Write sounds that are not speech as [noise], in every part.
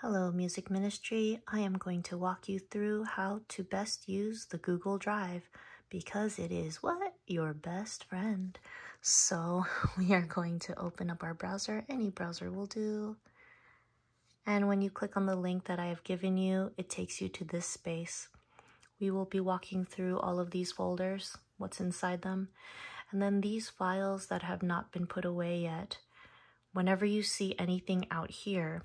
Hello, Music Ministry. I am going to walk you through how to best use the Google Drive because it is what? Your best friend. So, [laughs] we are going to open up our browser. Any browser will do. And when you click on the link that I have given you, it takes you to this space. We will be walking through all of these folders, what's inside them, and then these files that have not been put away yet. Whenever you see anything out here,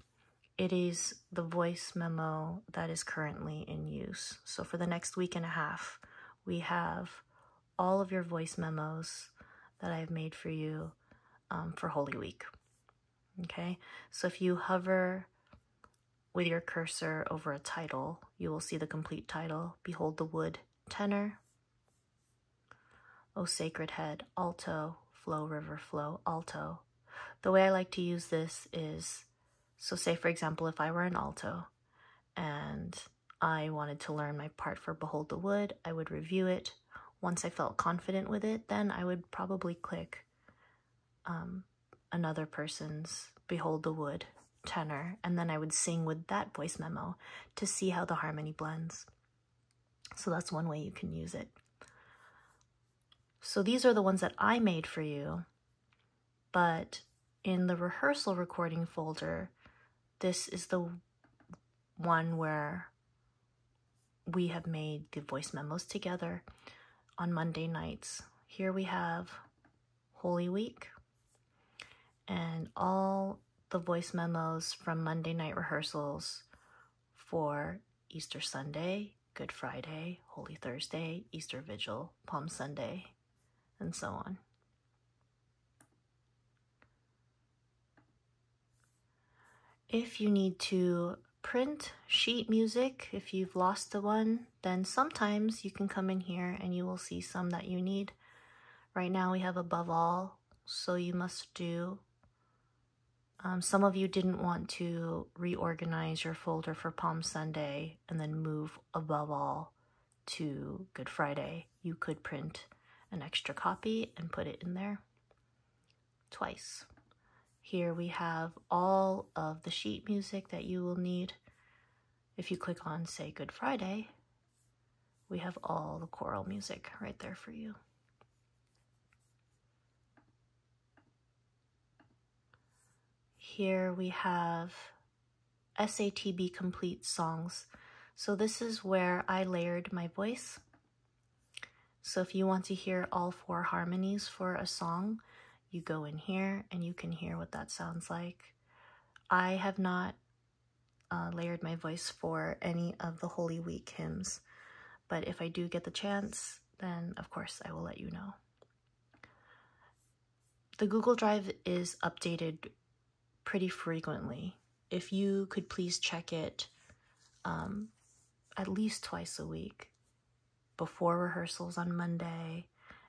it is the voice memo that is currently in use. So for the next week and a half, we have all of your voice memos that I've made for you um, for Holy Week. Okay, so if you hover with your cursor over a title, you will see the complete title Behold the Wood, tenor. O Sacred Head, alto, flow, river, flow, alto. The way I like to use this is so, say for example, if I were an alto and I wanted to learn my part for Behold the Wood, I would review it. Once I felt confident with it, then I would probably click um, another person's Behold the Wood tenor, and then I would sing with that voice memo to see how the harmony blends. So that's one way you can use it. So these are the ones that I made for you, but in the rehearsal recording folder, this is the one where we have made the voice memos together on Monday nights. Here we have Holy Week and all the voice memos from Monday night rehearsals for Easter Sunday, Good Friday, Holy Thursday, Easter Vigil, Palm Sunday, and so on. If you need to print sheet music, if you've lost the one, then sometimes you can come in here and you will see some that you need. Right now we have above all, so you must do. Um, some of you didn't want to reorganize your folder for Palm Sunday and then move above all to Good Friday. You could print an extra copy and put it in there twice. Here we have all of the sheet music that you will need. If you click on, say, Good Friday, we have all the choral music right there for you. Here we have SATB complete songs. So this is where I layered my voice. So if you want to hear all four harmonies for a song, you go in here and you can hear what that sounds like. I have not uh, layered my voice for any of the Holy Week hymns, but if I do get the chance, then of course I will let you know. The Google Drive is updated pretty frequently. If you could please check it um, at least twice a week before rehearsals on Monday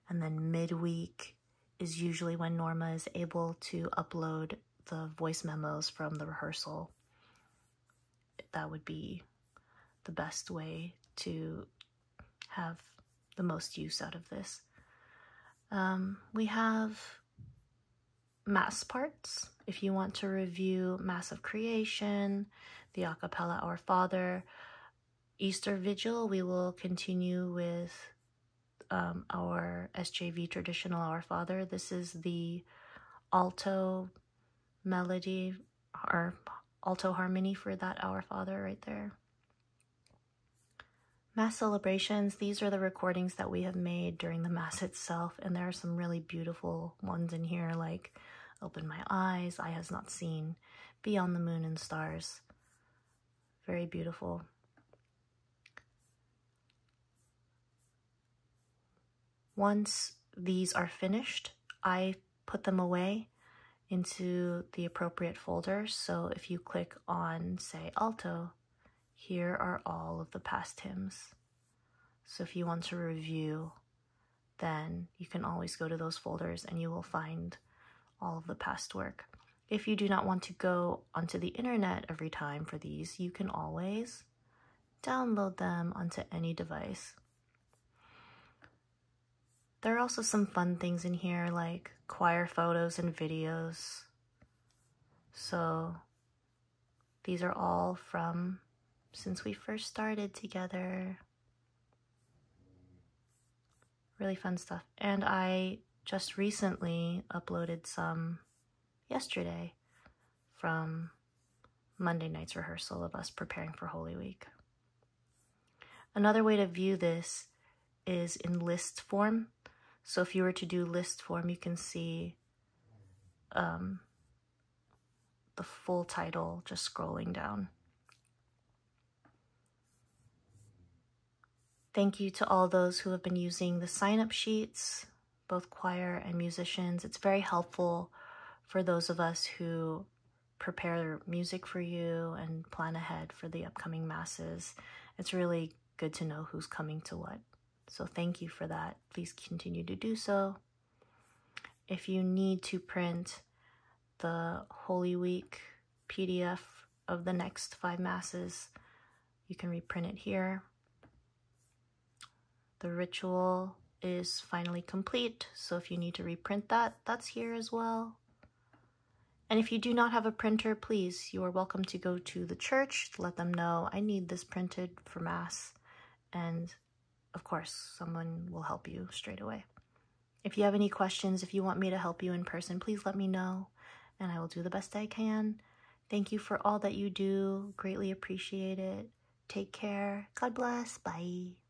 and then midweek is usually when Norma is able to upload the voice memos from the rehearsal. That would be the best way to have the most use out of this. Um, we have mass parts. If you want to review Mass of Creation, the acapella Our Father, Easter Vigil, we will continue with um, our SJV traditional Our Father. This is the alto melody or alto harmony for that Our Father right there. Mass celebrations, these are the recordings that we have made during the Mass itself, and there are some really beautiful ones in here like Open My Eyes, Eye Has Not Seen, Beyond the Moon and Stars. Very beautiful. Once these are finished, I put them away into the appropriate folder. So if you click on, say, alto, here are all of the past hymns. So if you want to review, then you can always go to those folders and you will find all of the past work. If you do not want to go onto the internet every time for these, you can always download them onto any device. There are also some fun things in here like choir photos and videos. So These are all from since we first started together. Really fun stuff. And I just recently uploaded some yesterday from Monday night's rehearsal of us preparing for Holy Week. Another way to view this is in list form. So if you were to do list form, you can see um, the full title just scrolling down. Thank you to all those who have been using the sign up sheets, both choir and musicians. It's very helpful for those of us who prepare music for you and plan ahead for the upcoming masses. It's really good to know who's coming to what. So thank you for that. Please continue to do so. If you need to print the Holy Week PDF of the next five masses, you can reprint it here. The ritual is finally complete, so if you need to reprint that, that's here as well. And if you do not have a printer, please, you are welcome to go to the church to let them know I need this printed for Mass. And of course, someone will help you straight away. If you have any questions, if you want me to help you in person, please let me know and I will do the best I can. Thank you for all that you do. Greatly appreciate it. Take care. God bless. Bye.